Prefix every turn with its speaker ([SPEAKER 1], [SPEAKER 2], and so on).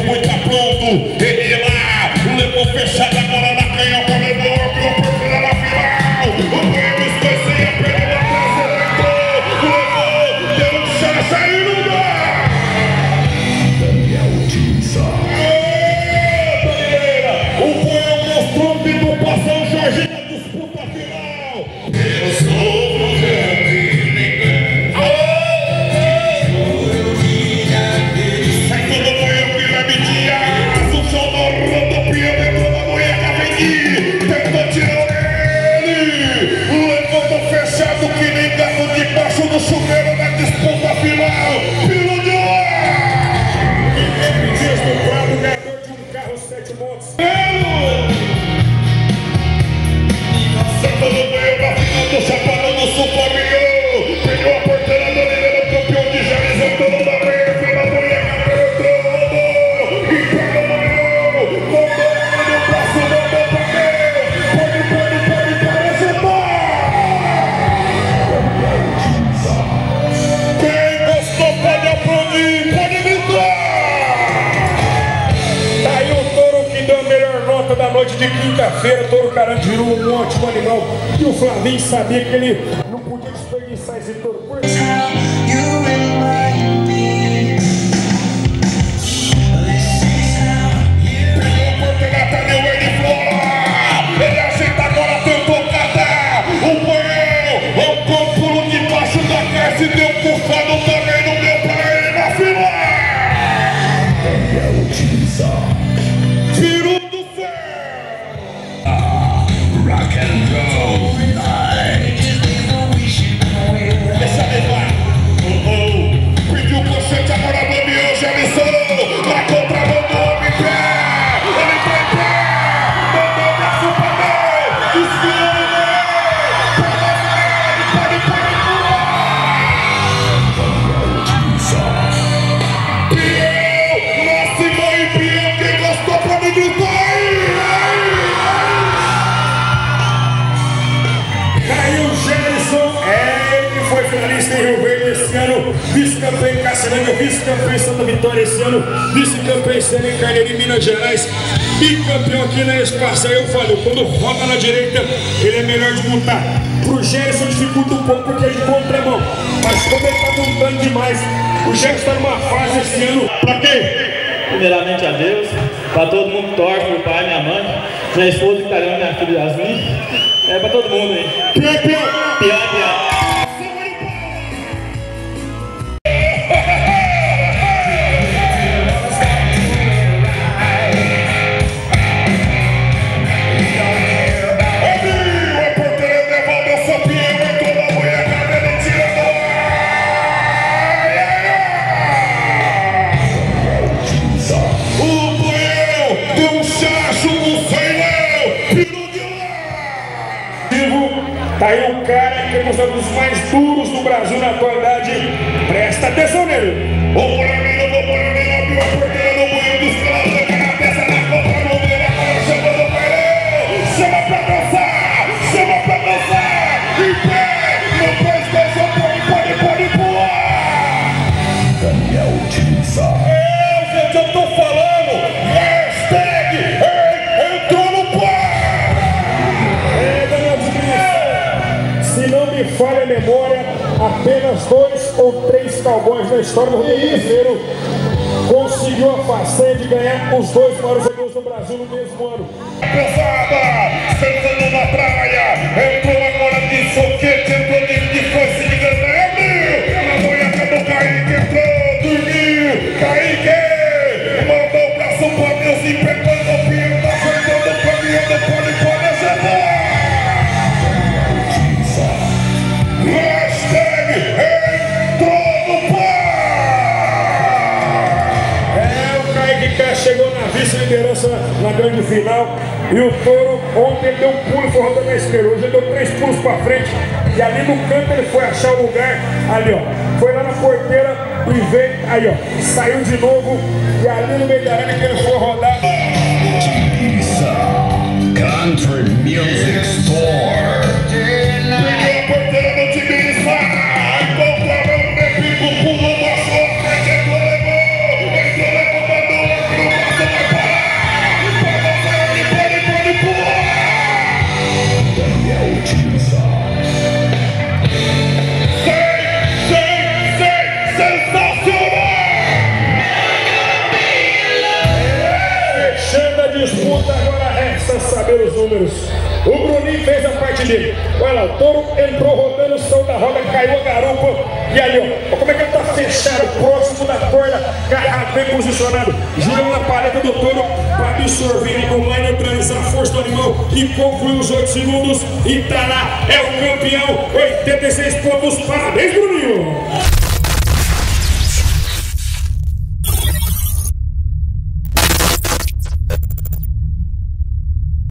[SPEAKER 1] frente, o
[SPEAKER 2] noite de quinta-feira. Touro Carandiru, um ótimo animal. E o Flavinho sabia que ele não podia desperdiçar esse touro. Por isso,
[SPEAKER 3] you.
[SPEAKER 1] Portelata deu ele fora. Ele
[SPEAKER 2] Caçaranga, vice-campeão em Santa Vitória esse ano, vice-campeão esse ano em Carneiro, em Minas Gerais, bicampeão aqui na Espaço. Aí eu falo, quando roda na direita, ele é melhor de montar. Pro Gerson dificulta um pouco porque é de contramão, mas como ele tá montando demais, o Gerson tá numa fase esse ano,
[SPEAKER 1] Pra quem?
[SPEAKER 4] Primeiramente a Deus, para todo mundo que torce, meu pai, minha mãe, minha esposa que tá minha filha Yasmin, é para todo mundo aí.
[SPEAKER 2] Tá aí um cara que é um dos mais duros do Brasil na atualidade. Presta atenção nele. Falha a memória, apenas dois ou três cowboys na história do rodeio brasileiro conseguiu a façanha de ganhar os dois maiores rodeos do Brasil no mesmo ano.
[SPEAKER 1] Pesada, na praia. Entrou
[SPEAKER 2] vice-liderança na grande final e o Toro ontem deu um pulo foi rodando na esquerda. Hoje ele deu três pulos pra frente e ali no canto ele foi achar o lugar, ali ó. Foi lá na porteira e veio, aí ó, saiu de novo e ali no meio da arena que ele foi rodar.
[SPEAKER 5] Country Music
[SPEAKER 2] Basta saber os números. O Bruninho fez a parte dele. Olha lá, o touro entrou rodando o som da roda, caiu a garupa. E ali, ó, como é que ele tá fechado, próximo da corda, garrado, bem posicionado. Girando a paleta do touro para absorver com neutralizar a força do animal e concluir os 8 segundos. E tá lá, é o campeão, 86 pontos. Parabéns, Bruninho!